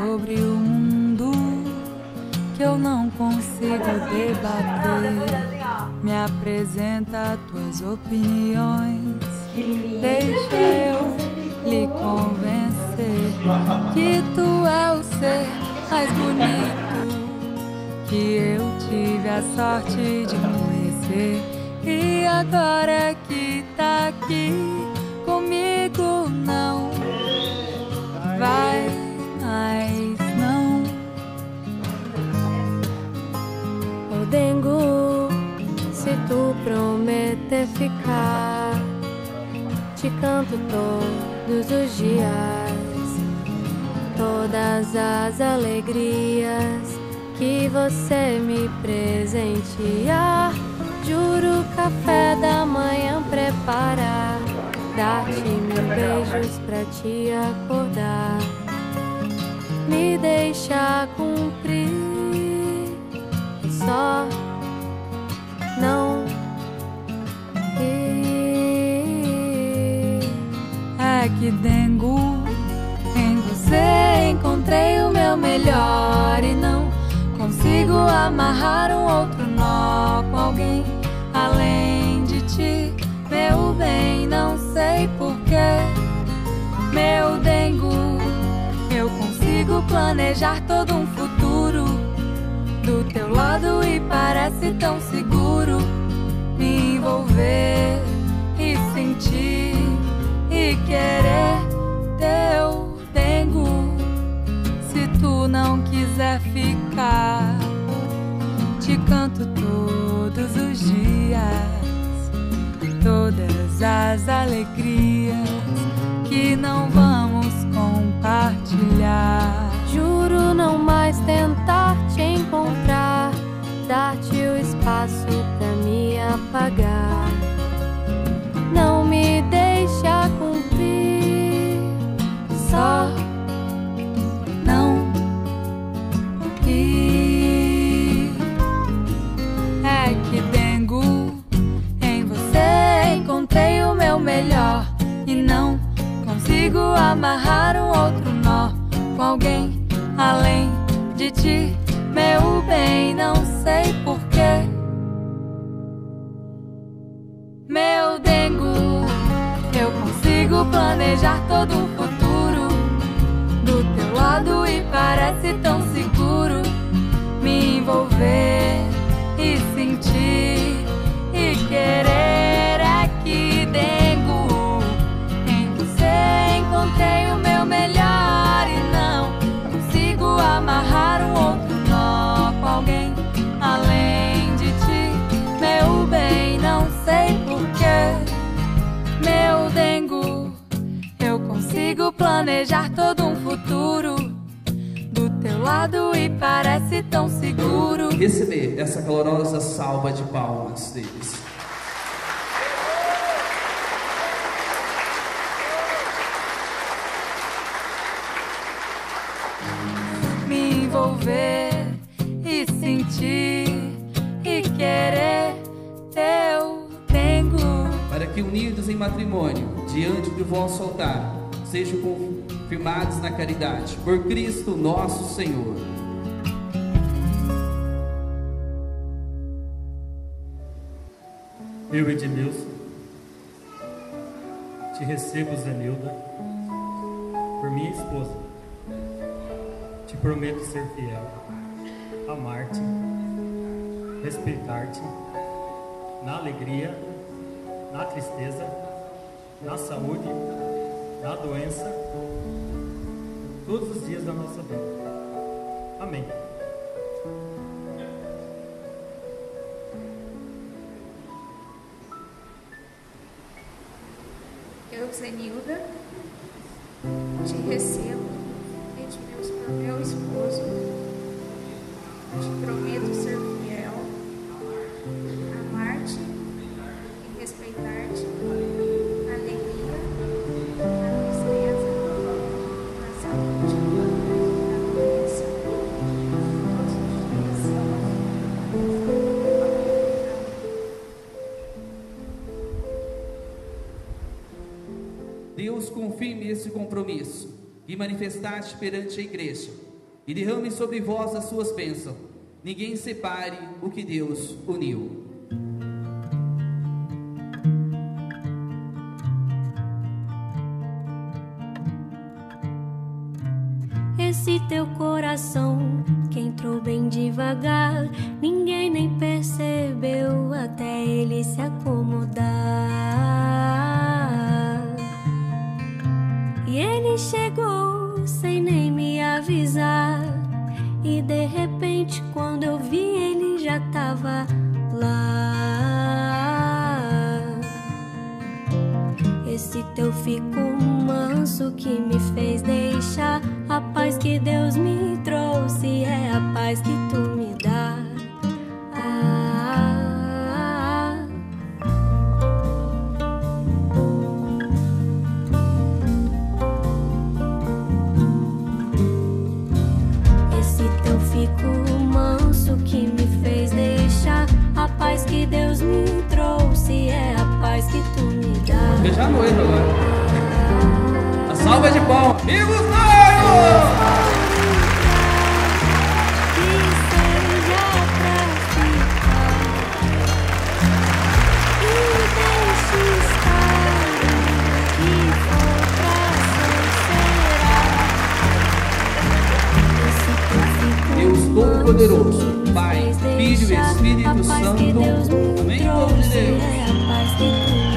sobre o mundo que eu não consigo debater. Me apresenta tuas opiniões, deixa eu lhe convencer que tu é o ser mais bonito que eu tive a sorte de conhecer. E agora que tá aqui prometer ficar, te canto todos os dias, todas as alegrias que você me presentear. Juro café da manhã preparar, dar-te mil beijos pra te acordar. Me deixa cumprir, só que dengo em você encontrei o meu melhor e não consigo amarrar um outro nó com alguém além de ti, meu bem. Não sei porquê, meu dengo. Eu consigo planejar todo um futuro do teu lado e parece tão seguro me envolver e sentir e querer teu dengo. Se tu não quiser ficar, te canto todos os dias, todas as alegrias que não vamos compartilhar. Juro não mais tentar te encontrar, dar-te o espaço pra me apagar. Amarrar um outro nó com alguém além de ti, meu bem. Não sei porquê, meu dengo. Eu consigo planejar todo um futuro do teu lado e parece tão seguro me envolver e sentir planejar todo um futuro do teu lado e parece tão seguro. Receber essa calorosa salva de palmas deles. me envolver e sentir e querer teu dengo. Para que unidos em matrimônio, diante do vosso altar, sejam confirmados na caridade. Por Cristo nosso Senhor. Eu, Edmilson, te recebo, Zenilda, por minha esposa. Te prometo ser fiel, amar-te, respeitar-te, na alegria, na tristeza, na saúde, na doença, todos os dias da nossa vida. Amém. Eu, Zenilda, te recebo, Edmilson, por meu esposo. Te prometo ser fiel, amar-te Deus confirme esse compromisso e manifestaste perante a igreja e derrame sobre vós as suas bênçãos. Ninguém separe o que Deus uniu. Esse teu coração que entrou bem devagar, ninguém nem percebeu até ele se acomodar. Chegou sem nem me avisar. E de repente, quando eu vi, ele já tava lá. Esse teu fico manso que me fez deixar a paz que Deus me trouxe é a paz que que for pra ser será. Esse teu fico Deus Todo-Poderoso, Pai, Filho e Espírito Santo. Amém, povo de Deus.